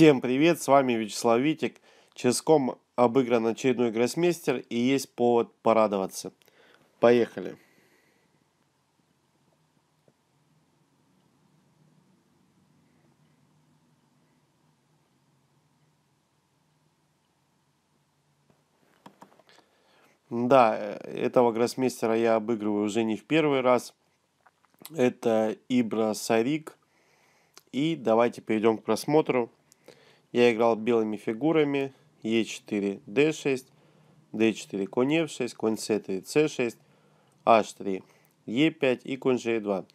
Всем привет, с вами Вячеслав Витик. Ческом обыгран очередной гроссмейстер и есть повод порадоваться. Поехали. Да, этого гроссмейстера я обыгрываю уже не в первый раз. Это Ибра Сарик. И давайте перейдем к просмотру. Я играл белыми фигурами Е4, D6, D4, конь F6, конь C3, C6, H3, E5 и конь G2.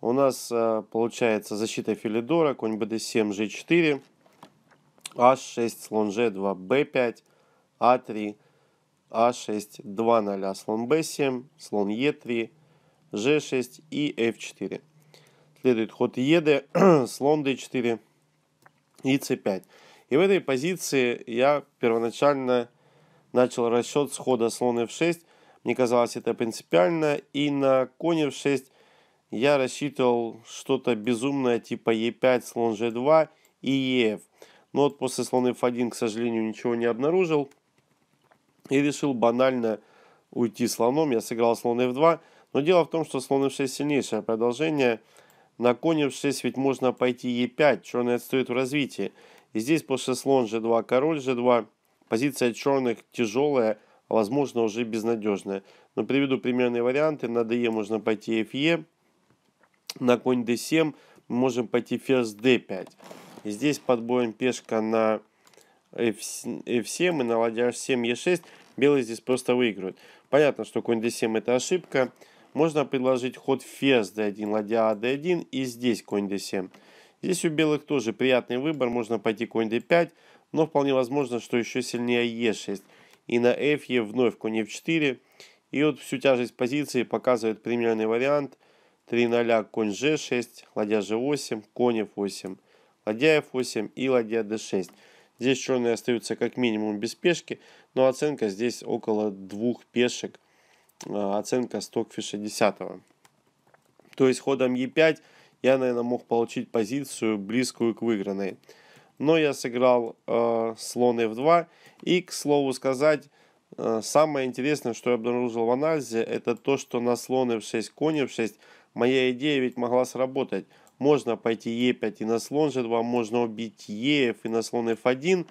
У нас а, получается защита Филидора, конь BD7, G4, H6, слон G2, B5, A3, А6, 2 0, слон Б7, слон Е3, Ж6 и F4. Следует ход ЕД, слон d4 и c5. И в этой позиции я первоначально начал расчет с хода слон f6. Мне казалось это принципиально. И на конь f6 я рассчитывал что-то безумное типа e5, слон g2 и ef. Но вот после слона f1, к сожалению, ничего не обнаружил. И решил банально уйти слоном. Я сыграл слон f2. Но дело в том, что слон f6 сильнейшее продолжение – на коне в 6 ведь можно пойти e5, черный отстает в развитии. И здесь после слон g2, король g2, позиция черных тяжелая, а возможно уже безнадежная. Но приведу примерные варианты. На de можно пойти fe, на конь d7 мы можем пойти ферзь d5. И здесь под боем пешка на f7 и на ладья h7, e6 белые здесь просто выигрывают. Понятно, что конь d7 это ошибка. Можно предложить ход ферзь d1, ладья а d1 и здесь конь d7. Здесь у белых тоже приятный выбор. Можно пойти конь d5, но вполне возможно, что еще сильнее e6. И на f e вновь конь f4. И вот всю тяжесть позиции показывает примерный вариант. 3 0 конь g6, ладья g8, конь f8, ладья f8 и ладья d6. Здесь черные остаются как минимум без пешки, но оценка здесь около двух пешек оценка Стокфиша 10. То есть ходом Е5 я, наверное, мог получить позицию близкую к выигранной. Но я сыграл э, слон F2. И, к слову сказать, э, самое интересное, что я обнаружил в анализе, это то, что на слон F6, конь F6 моя идея ведь могла сработать. Можно пойти E5 и на слон G2, можно убить EF и на слон F1,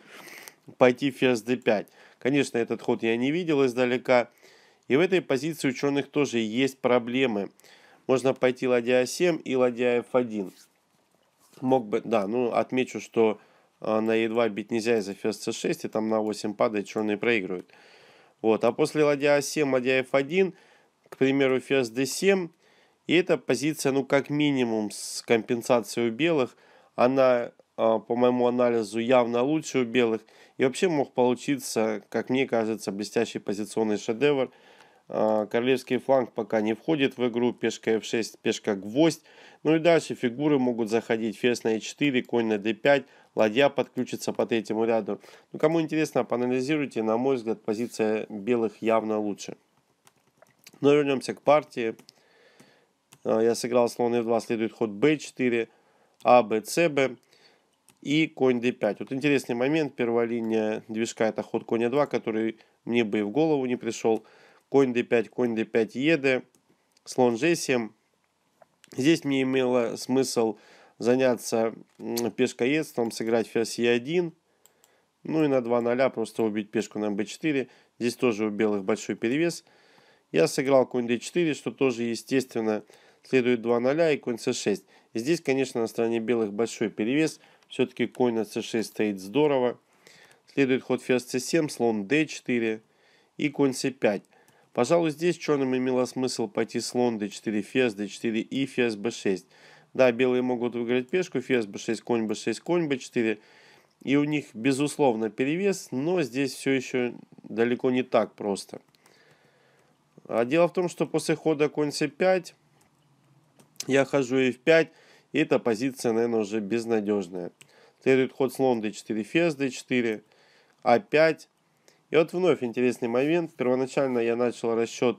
пойти ферзь D5. Конечно, этот ход я не видел издалека. И в этой позиции у черных тоже есть проблемы. Можно пойти ладья А7 и ладья F1. Мог бы, да, ну отмечу, что а, на Е2 бить нельзя из-за ферзь c6, и там на 8 падает, черные проигрывают. Вот, а после ладья А7, ладья F1, к примеру, ферзь d7, и эта позиция, ну, как минимум, с компенсацией у белых, она, а, по моему анализу, явно лучше у белых. И вообще мог получиться, как мне кажется, блестящий позиционный шедевр – королевский фланг пока не входит в игру. Пешка f6, пешка гвоздь. Ну и дальше фигуры могут заходить. Ферзь на e4, конь на d5. Ладья подключится по третьему ряду. Ну, кому интересно, поанализируйте. На мой взгляд, позиция белых явно лучше. Но вернемся к партии. А, я сыграл слон f2, следует ход b4, а, b, c, b и конь d5. Вот интересный момент. Первая линия движка это ход конь 2 который мне бы и в голову не пришел конь d5, конь d5, ед, слон g7. Здесь мне имело смысл заняться пешкоедством, сыграть ферзь e1. Ну и на 2 0 просто убить пешку на b4. Здесь тоже у белых большой перевес. Я сыграл конь d4, что тоже естественно. Следует 2 0 и конь c6. Здесь, конечно, на стороне белых большой перевес. Все-таки конь на c6 стоит здорово. Следует ход ферзь c7, слон d4 и конь c5. Пожалуй, здесь черным имело смысл пойти слон d4, ферзь d4 и ферзь b6. Да, белые могут выиграть пешку, ферзь b6, конь b6, конь b4. И у них, безусловно, перевес, но здесь все еще далеко не так просто. А дело в том, что после хода конь c5 я хожу f5, и эта позиция, наверное, уже безнадежная. Следует ход слон d4, ферзь d4, а5, и вот вновь интересный момент. Первоначально я начал расчет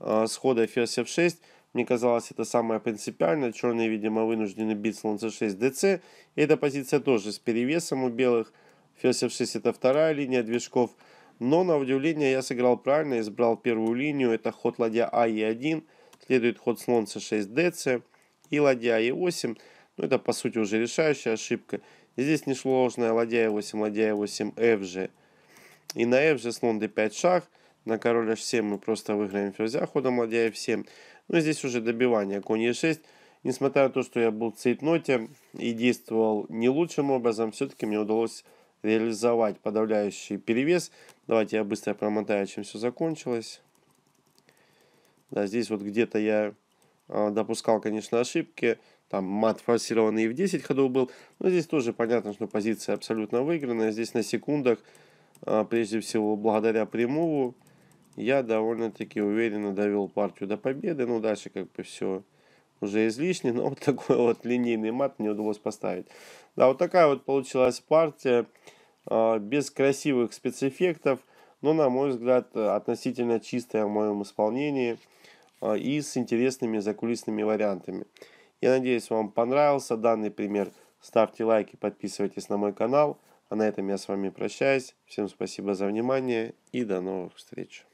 э, с хода ферзь f6. Мне казалось, это самое принципиальное. Черные, видимо, вынуждены бить слон c6, dc. И эта позиция тоже с перевесом у белых. Ферзь f6 это вторая линия движков. Но, на удивление, я сыграл правильно, избрал первую линию. Это ход ладья а e1. Следует ход слон c6, dc. И ладья e8. Ну, это, по сути, уже решающая ошибка. Здесь несложная ладья e8, ладья e8, fg. И на fg слон d5 шаг. На король h7 мы просто выиграем ферзя ходом ладья f7. Ну, здесь уже добивание конь e6. Несмотря на то, что я был в цейтноте и действовал не лучшим образом, все-таки мне удалось реализовать подавляющий перевес. Давайте я быстро промотаю, чем все закончилось. Да, здесь вот где-то я э, допускал, конечно, ошибки. Там мат форсированный в 10 ходов был. Но здесь тоже понятно, что позиция абсолютно выигранная. Здесь на секундах, прежде всего, благодаря прямому, я довольно-таки уверенно довел партию до победы. Ну, дальше как бы все уже излишне, но вот такой вот линейный мат мне удалось поставить. Да, вот такая вот получилась партия, э, без красивых спецэффектов, но, на мой взгляд, относительно чистая в моем исполнении э, и с интересными закулисными вариантами. Я надеюсь, вам понравился данный пример. Ставьте лайки, подписывайтесь на мой канал. А на этом я с вами прощаюсь. Всем спасибо за внимание и до новых встреч.